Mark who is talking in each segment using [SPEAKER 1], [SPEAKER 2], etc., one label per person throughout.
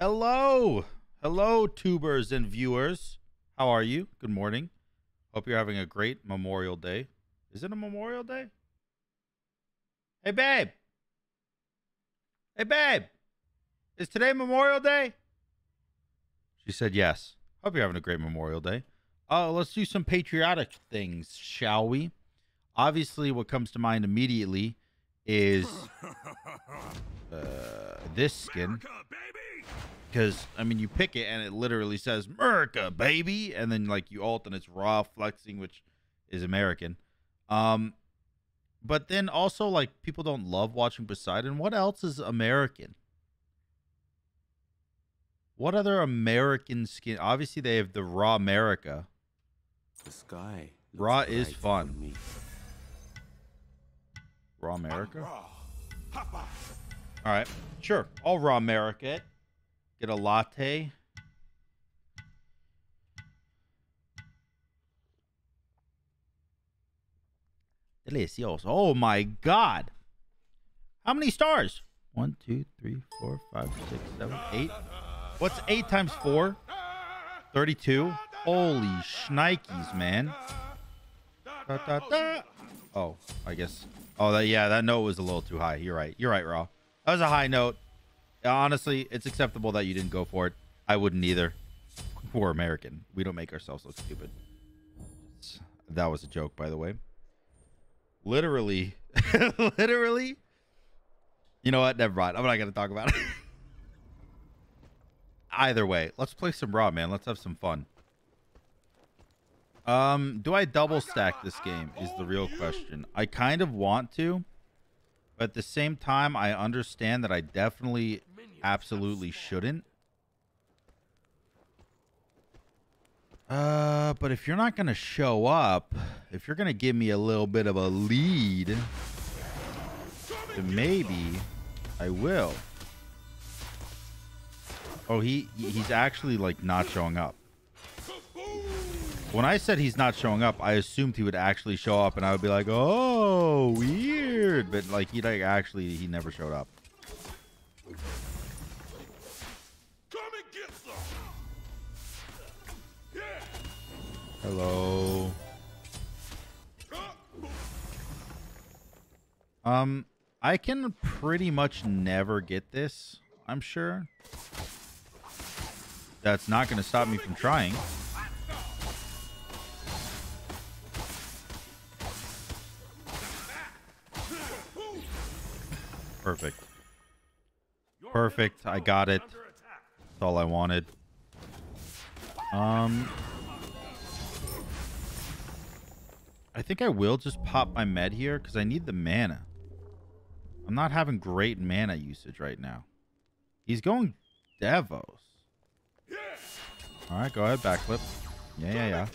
[SPEAKER 1] Hello. Hello, tubers and viewers. How are you? Good morning. Hope you're having a great Memorial Day. Is it a Memorial Day? Hey, babe. Hey, babe. Is today Memorial Day? She said yes. Hope you're having a great Memorial Day. Uh, let's do some patriotic things, shall we? Obviously, what comes to mind immediately is uh, this skin. Because, I mean, you pick it and it literally says, America, baby. And then, like, you alt and it's Ra flexing, which is American. Um, but then also, like, people don't love watching Poseidon. What else is American? What other American skin? Obviously, they have the Raw America.
[SPEAKER 2] The sky.
[SPEAKER 1] Ra is fun. Raw America? All right, sure. I'll Raw America. Get a latte. Delicioso. Oh my god. How many stars? One, two, three, four, five, six, seven, eight. What's eight times four? 32. Holy shnikes, man. Da, da, da. Oh, I guess. Oh, that, yeah, that note was a little too high. You're right. You're right, Ra. That was a high note. Honestly, it's acceptable that you didn't go for it. I wouldn't either. We're American. We don't make ourselves look stupid. That was a joke, by the way. Literally, literally. You know what? Never mind. I'm not going to talk about it. Either way, let's play some Ra, man. Let's have some fun. Um, do I double stack this game is the real question. I kind of want to, but at the same time, I understand that I definitely absolutely shouldn't. Uh, but if you're not going to show up, if you're going to give me a little bit of a lead, then maybe I will. Oh, he he's actually like not showing up. When I said he's not showing up, I assumed he would actually show up, and I would be like, "Oh, weird," but like he like actually he never showed up. Hello. Um, I can pretty much never get this. I'm sure. That's not going to stop me from trying. Perfect. Perfect. I got it. That's all I wanted. Um, I think I will just pop my med here because I need the mana. I'm not having great mana usage right now. He's going Devos. All right, go ahead, backflip. Yeah, yeah, yeah.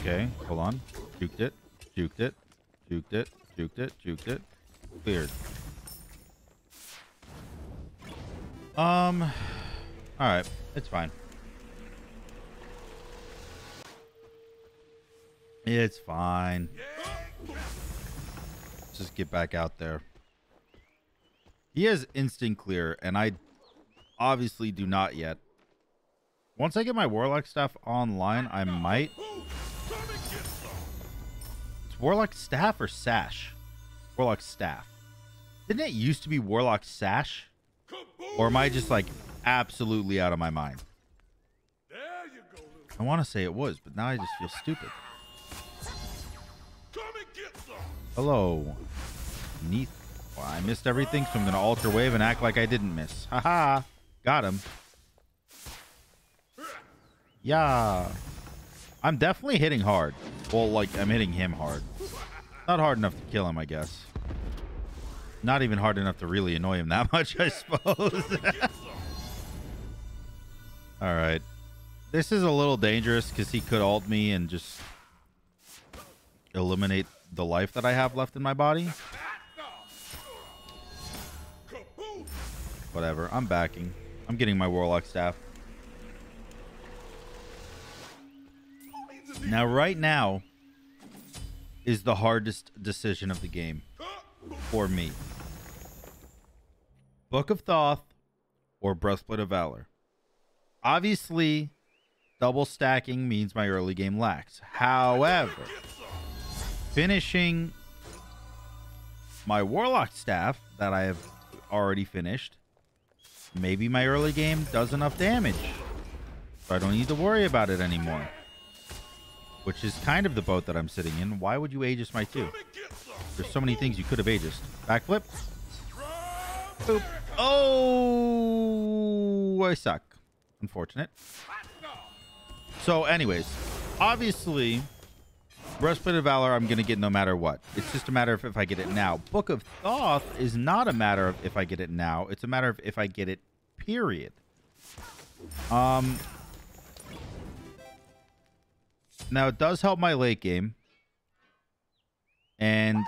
[SPEAKER 1] Okay, hold on. Juked it, juked it, juked it, juked it, juked it. Cleared. Um, all right, it's fine. It's fine. Just get back out there. He has instant clear, and I obviously do not yet. Once I get my warlock stuff online, I might. Warlock staff or sash? Warlock staff. Didn't it used to be warlock sash? Or am I just like absolutely out of my mind? I want to say it was, but now I just feel stupid. Hello. Neath. Well, I missed everything, so I'm going to alter wave and act like I didn't miss. Haha. Got him. Yeah. I'm definitely hitting hard. Well, like, I'm hitting him hard. Not hard enough to kill him, I guess. Not even hard enough to really annoy him that much, I suppose. All right. This is a little dangerous because he could ult me and just eliminate the life that I have left in my body. Whatever. I'm backing. I'm getting my Warlock staff. Now, right now is the hardest decision of the game for me. Book of Thoth or Breastplate of Valor. Obviously, double stacking means my early game lacks. However, finishing my Warlock staff that I have already finished, maybe my early game does enough damage. So I don't need to worry about it anymore. Which is kind of the boat that I'm sitting in. Why would you Aegis my two? There's so many things you could have Aegis. Backflip. Boop. Oh, I suck. Unfortunate. So, anyways, obviously, Breastplate of Valor I'm going to get no matter what. It's just a matter of if I get it now. Book of Thoth is not a matter of if I get it now. It's a matter of if I get it, period. Um, now, it does help my late game. And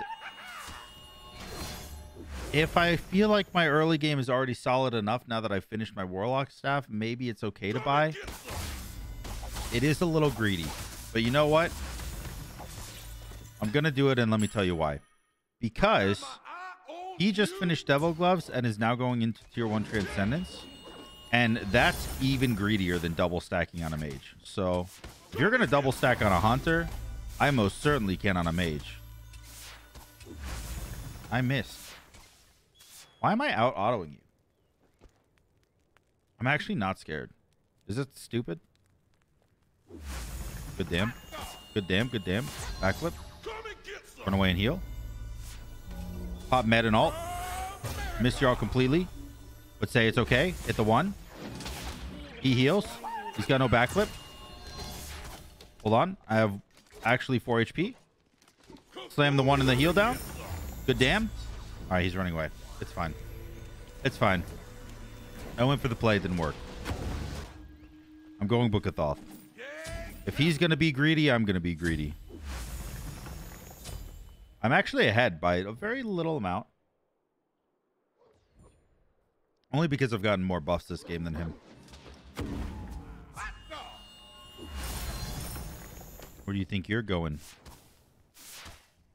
[SPEAKER 1] if I feel like my early game is already solid enough now that I've finished my Warlock staff, maybe it's okay to buy. It is a little greedy. But you know what? I'm going to do it, and let me tell you why. Because he just finished Devil Gloves and is now going into Tier 1 Transcendence. And that's even greedier than double stacking on a mage. So if you're going to double stack on a hunter, I most certainly can on a mage. I missed. Why am I out autoing you? I'm actually not scared. Is it stupid? Good damn. Good damn, good damn. Backflip. Run away and heal. Pop med and alt. Missed you all completely. But say it's okay. Hit the one. He heals. He's got no backflip. Hold on. I have actually 4 HP. Slam the one in the heal down. Good damn. All right, he's running away. It's fine. It's fine. I went for the play. It didn't work. I'm going Book of Thoth. If he's going to be greedy, I'm going to be greedy. I'm actually ahead by a very little amount. Only because I've gotten more buffs this game than him. Where do you think you're going?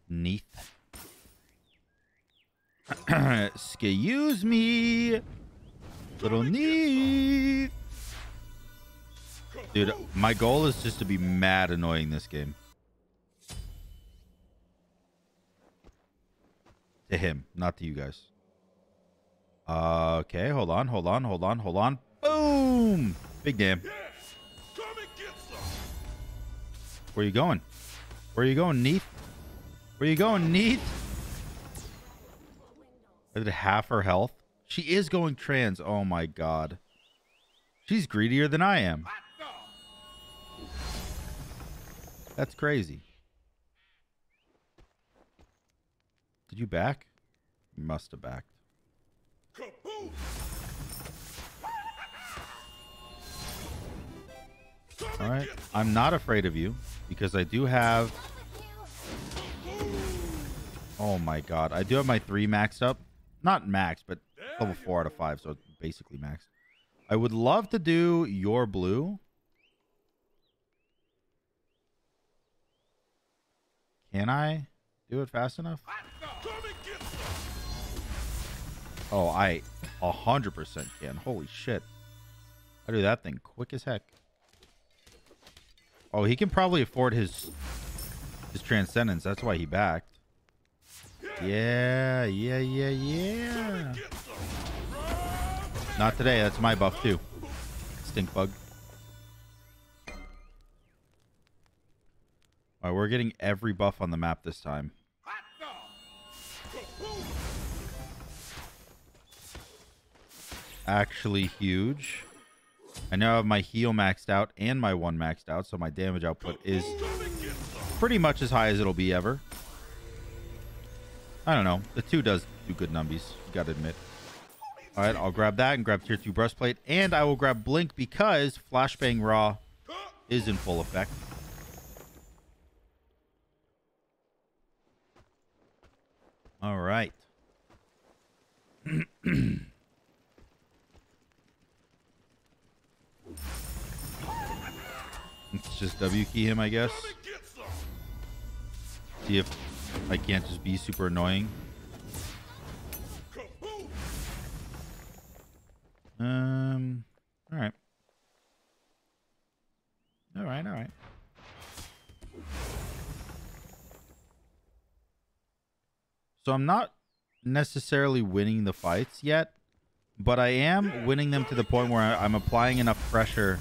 [SPEAKER 1] Neath. Excuse me. Little Neath. Dude, my goal is just to be mad annoying this game. To him, not to you guys. Uh, okay, hold on, hold on, hold on, hold on. Boom! Big damn. Where you going? Where you going, Neath? Where you going, Neath? I did half her health. She is going trans. Oh my god. She's greedier than I am. That's crazy. Did you back? You must have backed. All right. I'm not afraid of you because I do have. Oh my god. I do have my three maxed up. Not max, but level four out of five, so basically maxed. I would love to do your blue. Can I do it fast enough? Oh, I 100% can. Holy shit. I do that thing quick as heck. Oh, he can probably afford his his transcendence. That's why he backed. Yeah, yeah, yeah, yeah. Not today. That's my buff too. Stink bug. All right, we're getting every buff on the map this time. Actually huge. I now have my heal maxed out and my one maxed out, so my damage output is pretty much as high as it'll be ever. I don't know. The two does do good numbies. You gotta admit. All right, I'll grab that and grab tier two breastplate, and I will grab blink because flashbang Ra is in full effect. All right. just W key him, I guess. See if I can't just be super annoying. Um. All right. All right. All right. So I'm not necessarily winning the fights yet, but I am winning them to the point where I'm applying enough pressure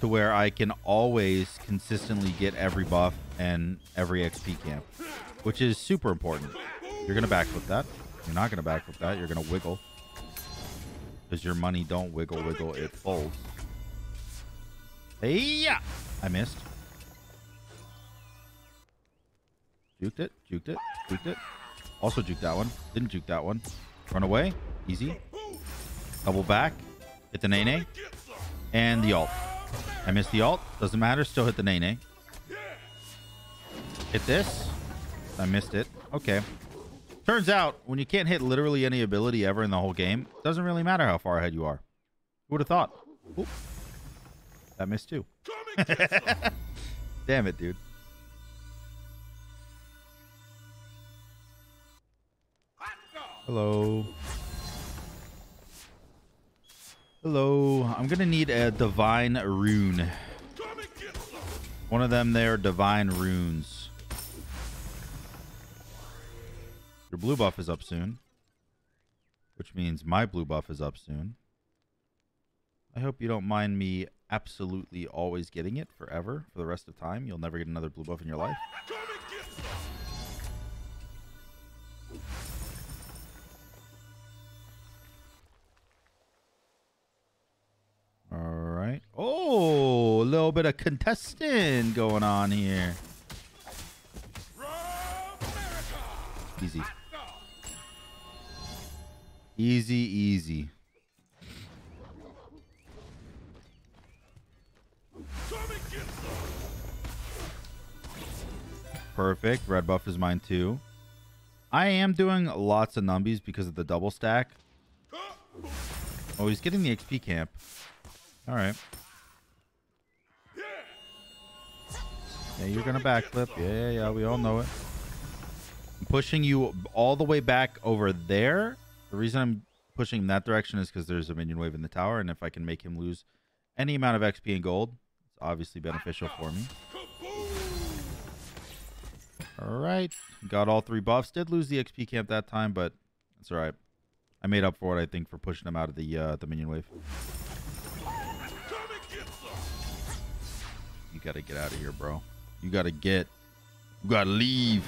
[SPEAKER 1] to where I can always consistently get every buff and every XP camp, which is super important. You're gonna backflip that. You're not gonna backflip that. You're gonna wiggle because your money don't wiggle, wiggle. It folds. Hey, yeah, I missed. Juked it, juked it, juked it. Also juked that one. Didn't juke that one. Run away. Easy. Double back. Hit the Nene. And the ult. I missed the alt. Doesn't matter. Still hit the Nene. Hit this. I missed it. Okay. Turns out, when you can't hit literally any ability ever in the whole game, it doesn't really matter how far ahead you are. Who would have thought? Oop. That missed too. Damn it, dude. Hello. Hello. I'm gonna need a divine rune. One of them there, divine runes. Your blue buff is up soon. Which means my blue buff is up soon. I hope you don't mind me absolutely always getting it forever for the rest of time. You'll never get another blue buff in your life. Oh, a little bit of contestant going on here. Easy. Easy, easy. Perfect. Red buff is mine too. I am doing lots of numbies because of the double stack. Oh, he's getting the XP camp. All right. Yeah, you're gonna backflip. Yeah, yeah, yeah. We all know it. I'm pushing you all the way back over there. The reason I'm pushing in that direction is because there's a minion wave in the tower, and if I can make him lose any amount of XP and gold, it's obviously beneficial for me. All right, got all three buffs. Did lose the XP camp that time, but that's all right. I made up for it, I think, for pushing him out of the uh, the minion wave. You gotta get out of here, bro. You gotta get. You gotta leave.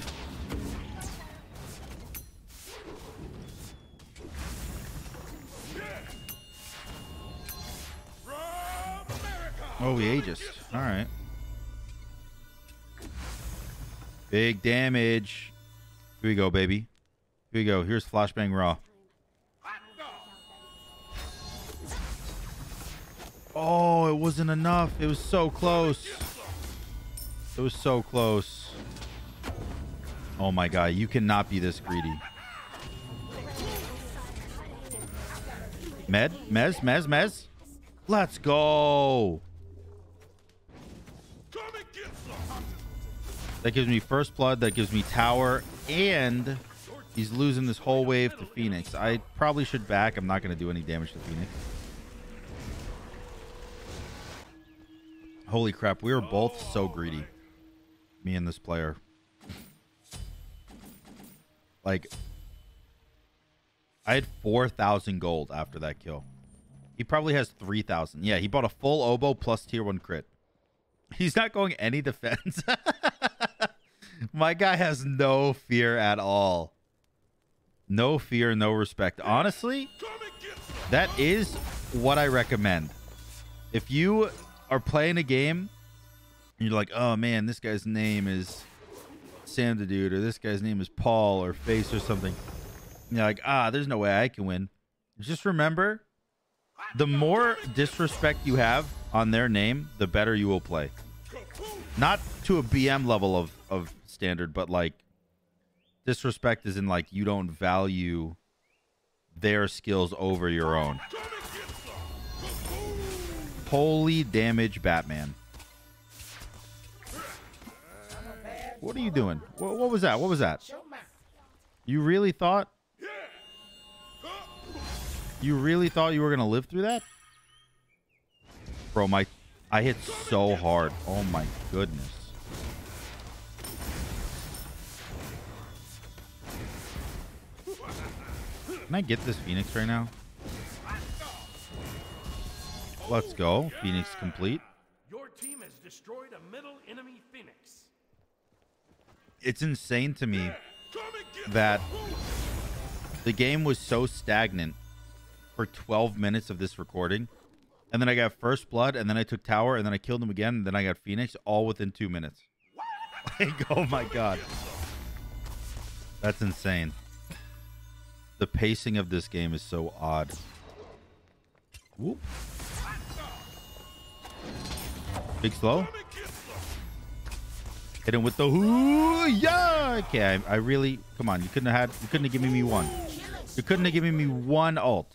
[SPEAKER 1] Oh, we ageist. All right. Big damage. Here we go, baby. Here we go. Here's Flashbang Ra. Oh, it wasn't enough. It was so close. It was so close. Oh my god, you cannot be this greedy. Med? Mez? Mez? Mez? Let's go. That gives me first blood. That gives me tower. And he's losing this whole wave to Phoenix. I probably should back. I'm not going to do any damage to Phoenix. Holy crap. We were both so greedy. Me and this player. Like, I had 4,000 gold after that kill. He probably has 3,000. Yeah, he bought a full oboe plus tier 1 crit. He's not going any defense. My guy has no fear at all. No fear, no respect. Honestly, that is what I recommend. If you are playing a game you're like, oh man, this guy's name is Sam Da Dude, or this guy's name is Paul or Face or something. And you're like, ah, there's no way I can win. Just remember, the more disrespect you have on their name, the better you will play. Not to a BM level of, of standard, but like disrespect is in like you don't value their skills over your own. Holy damage, Batman. What are you doing? What, what was that? What was that? You really thought? You really thought you were gonna live through that? Bro, my I hit so hard. Oh my goodness. Can I get this Phoenix right now? Let's go. Phoenix complete.
[SPEAKER 3] Your team has destroyed a middle enemy Phoenix.
[SPEAKER 1] It's insane to me that the game was so stagnant for 12 minutes of this recording. And then I got first blood, and then I took tower, and then I killed him again, and then I got Phoenix, all within two minutes. Like, oh my god. That's insane. The pacing of this game is so odd. Whoop. Big slow. Hit him with the hoo yeah. Okay, I, I really come on. You couldn't have had. You couldn't have given me one. You couldn't have given me one alt.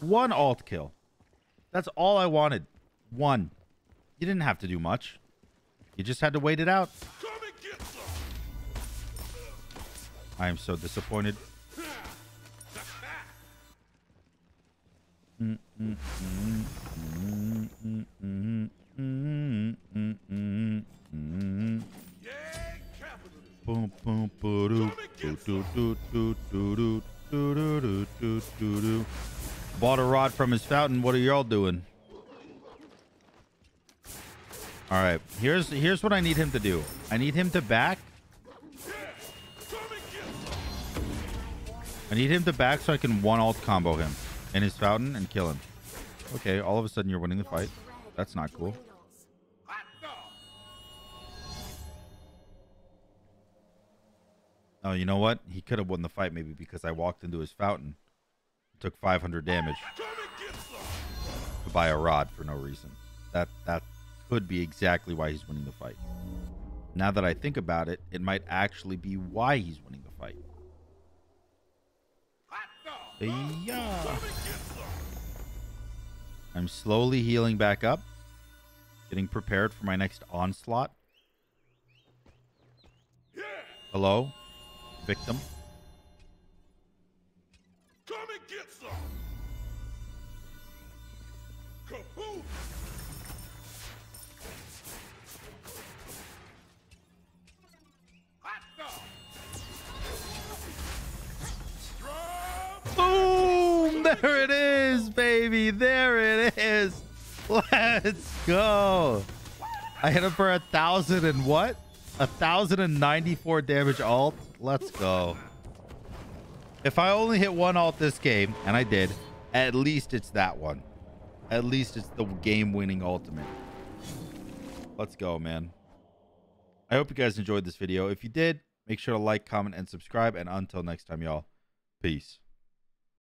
[SPEAKER 1] One alt kill. That's all I wanted. One. You didn't have to do much. You just had to wait it out. I am so disappointed. Boom, boom, boo-doo. Bought a rod from his fountain. What are y'all doing? All right, here's here's what I need him to do. I need him to back. I need him to back so I can one alt combo him in his fountain and kill him. Okay, all of a sudden you're winning the fight. That's not cool. Oh, you know what? He could have won the fight maybe because I walked into his fountain, took 500 damage to buy a rod for no reason. That that could be exactly why he's winning the fight. Now that I think about it, it might actually be why he's winning the fight. Yeah. I'm slowly healing back up, getting prepared for my next onslaught. Hello, victim.
[SPEAKER 3] Come and get some. Kaboom! Hot dog.
[SPEAKER 1] Boom! There it is, baby. There it is. Let's go. I hit him for a thousand and what? A thousand and ninety-four damage alt. Let's go. If I only hit one alt this game, and I did, at least it's that one. At least it's the game-winning ultimate. Let's go, man. I hope you guys enjoyed this video. If you did, make sure to like, comment, and subscribe. And until next time, y'all, peace.